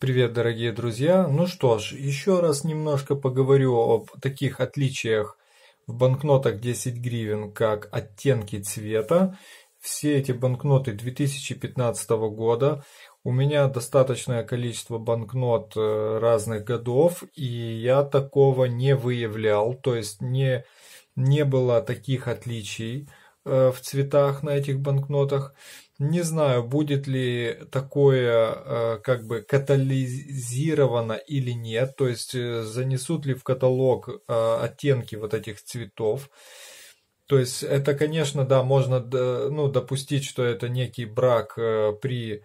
Привет, дорогие друзья! Ну что ж, еще раз немножко поговорю об таких отличиях в банкнотах 10 гривен, как оттенки цвета. Все эти банкноты 2015 года. У меня достаточное количество банкнот э, разных годов, и я такого не выявлял, то есть не, не было таких отличий э, в цветах на этих банкнотах. Не знаю, будет ли такое э, как бы катализировано или нет, то есть занесут ли в каталог оттенки вот этих цветов. То есть это, конечно, да, можно ну, допустить, что это некий брак при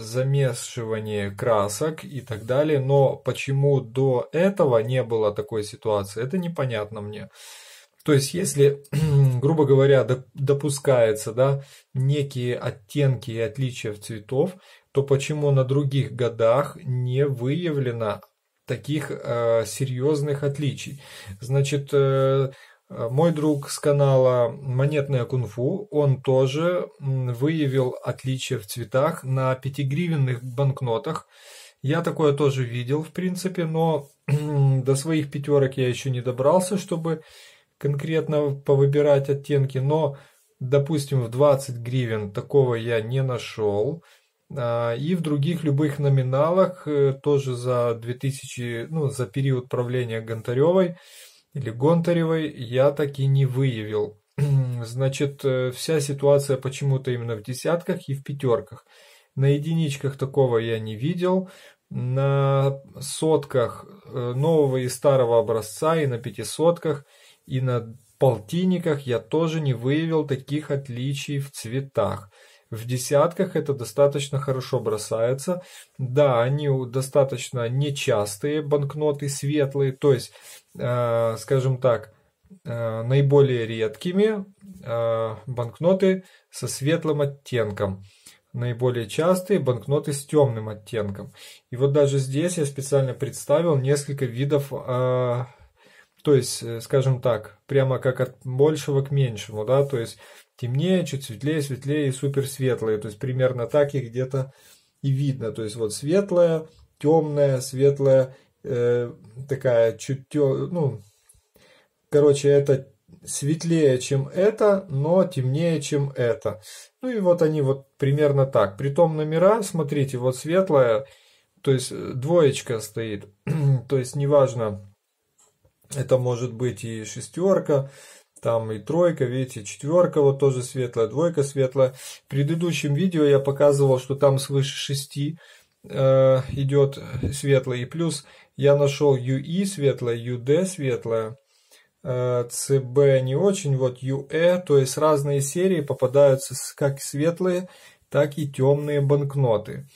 замешивание красок и так далее, но почему до этого не было такой ситуации, это непонятно мне. То есть, если, грубо говоря, допускается да, некие оттенки и отличия в цветов, то почему на других годах не выявлено таких э, серьезных отличий? Значит, э, мой друг с канала Монетная кунг-фу, он тоже выявил отличия в цветах на пятигривенных банкнотах. Я такое тоже видел, в принципе, но до своих пятерок я еще не добрался, чтобы конкретно повыбирать оттенки. Но, допустим, в 20 гривен такого я не нашел. А, и в других любых номиналах э, тоже за 2000, ну, за период правления Гонтаревой или Гонтаревой я таки не выявил. Значит, э, вся ситуация почему-то именно в десятках и в пятерках. На единичках такого я не видел. На сотках э, нового и старого образца, и на пятисотках, и на полтинниках я тоже не выявил таких отличий в цветах. В десятках это достаточно хорошо бросается. Да, они достаточно нечастые банкноты, светлые, то есть Э, скажем так, э, наиболее редкими э, банкноты со светлым оттенком. Наиболее частые банкноты с темным оттенком. И вот даже здесь я специально представил несколько видов, то есть, скажем так, прямо как от большего к меньшему, да, то есть темнее, чуть светлее, светлее и супер светлые. То есть примерно так их где-то и видно. То есть вот светлая, темная, светлая э, такая чуть, ну, короче, это светлее, чем это, но темнее, чем это. Ну и вот они вот примерно так. Притом номера, смотрите, вот светлая, то есть двоечка стоит, то есть неважно, это может быть и шестерка, там и тройка, видите, четверка вот тоже светлая, двойка светлая. В предыдущем видео я показывал, что там свыше шести э, идет светлый, и плюс я нашел UE светлое, UD светлое, CB э, не очень, вот UE, то есть разные серии попадаются как светлые, так и темные банкноты.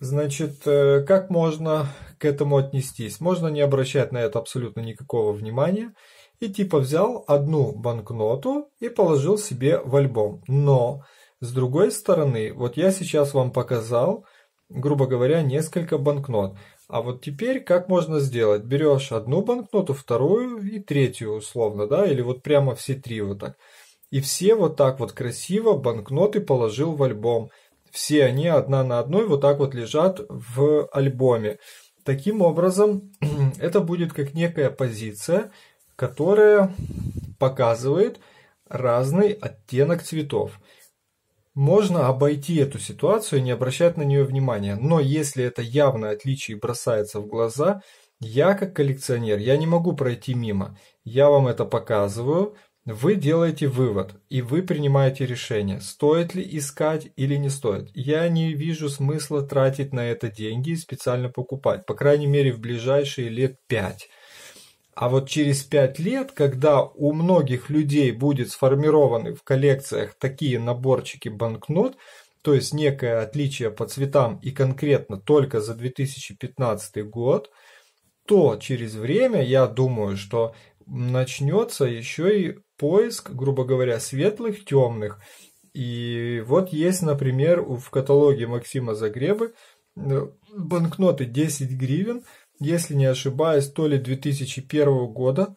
Значит, э, как можно к этому отнестись? Можно не обращать на это абсолютно никакого внимания и типа взял одну банкноту и положил себе в альбом. Но, с другой стороны, вот я сейчас вам показал, грубо говоря, несколько банкнот. А вот теперь как можно сделать? Берешь одну банкноту, вторую и третью условно, да, или вот прямо все три вот так. И все вот так вот красиво банкноты положил в альбом. Все они одна на одной вот так вот лежат в альбоме. Таким образом, это будет как некая позиция, которая показывает разный оттенок цветов. Можно обойти эту ситуацию и не обращать на нее внимания, но если это явное отличие бросается в глаза, я как коллекционер, я не могу пройти мимо. Я вам это показываю, вы делаете вывод, и вы принимаете решение, стоит ли искать или не стоит. Я не вижу смысла тратить на это деньги и специально покупать, по крайней мере в ближайшие лет пять. А вот через пять лет, когда у многих людей будет сформированы в коллекциях такие наборчики банкнот, то есть некое отличие по цветам и конкретно только за 2015 год, то через время, я думаю, что начнется еще и поиск, грубо говоря, светлых, темных. И вот есть, например, в каталоге Максима Загребы э, банкноты 10 гривен – если не ошибаюсь, то ли 2001 года,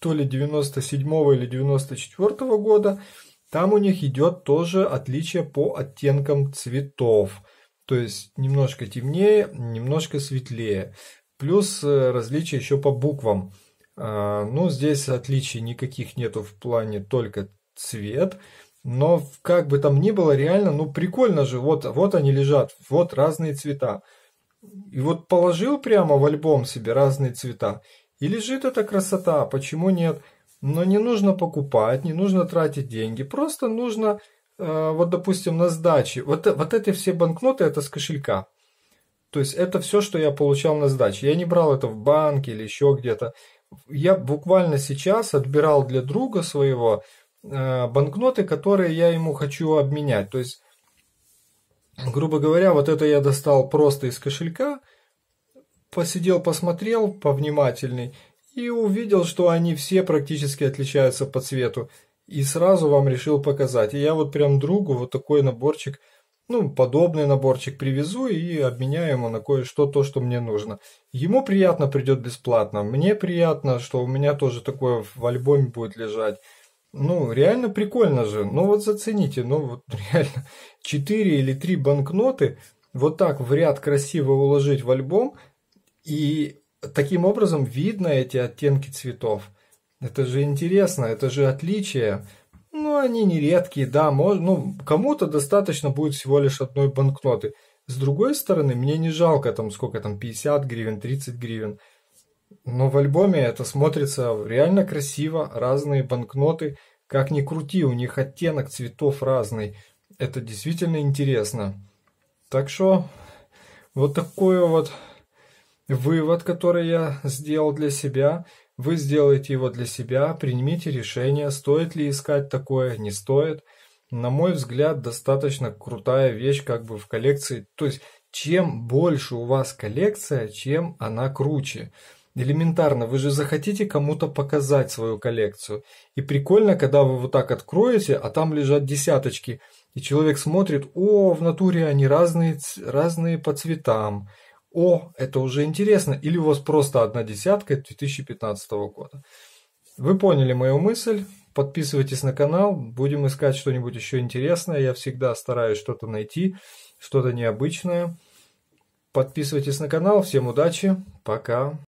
то ли 97 или 94 года, там у них идет тоже отличие по оттенкам цветов. То есть немножко темнее, немножко светлее. Плюс э, различия еще по буквам. А, ну, здесь отличий никаких нету в плане только цвет. Но как бы там ни было, реально, ну прикольно же. Вот, вот они лежат, вот разные цвета. И вот положил прямо в альбом себе разные цвета. И лежит эта красота, почему нет? Но не нужно покупать, не нужно тратить деньги. Просто нужно, э, вот допустим, на сдаче. Вот, вот эти все банкноты, это с кошелька. То есть это все, что я получал на сдаче. Я не брал это в банке или еще где-то. Я буквально сейчас отбирал для друга своего э, банкноты, которые я ему хочу обменять. То есть, грубо говоря, вот это я достал просто из кошелька, посидел, посмотрел повнимательней и увидел, что они все практически отличаются по цвету. И сразу вам решил показать. И я вот прям другу вот такой наборчик – ну, подобный наборчик привезу и обменяю ему на кое-что, то, что мне нужно. Ему приятно придет бесплатно, мне приятно, что у меня тоже такое в альбоме будет лежать. Ну, реально прикольно же. Ну вот зацените, ну вот реально 4 или 3 банкноты вот так в ряд красиво уложить в альбом, и таким образом видно эти оттенки цветов. Это же интересно, это же отличие. Они не редкие, да, мож, ну, кому-то достаточно будет всего лишь одной банкноты. С другой стороны, мне не жалко там сколько там, 50 гривен, 30 гривен. Но в альбоме это смотрится реально красиво, разные банкноты. Как ни крути, у них оттенок цветов разный. Это действительно интересно. Так что, вот такой вот вывод, который я сделал для себя – вы сделаете его для себя, примите решение, стоит ли искать такое, не стоит. На мой взгляд, достаточно крутая вещь как бы в коллекции. То есть, чем больше у вас коллекция, чем она круче. Элементарно, вы же захотите кому-то показать свою коллекцию. И прикольно, когда вы вот так откроете, а там лежат десяточки, и человек смотрит, о, в натуре они разные, разные по цветам, о, это уже интересно, или у вас просто одна десятка 2015 года. Вы поняли мою мысль, подписывайтесь на канал, будем искать что-нибудь еще интересное, я всегда стараюсь что-то найти, что-то необычное. Подписывайтесь на канал, всем удачи, пока.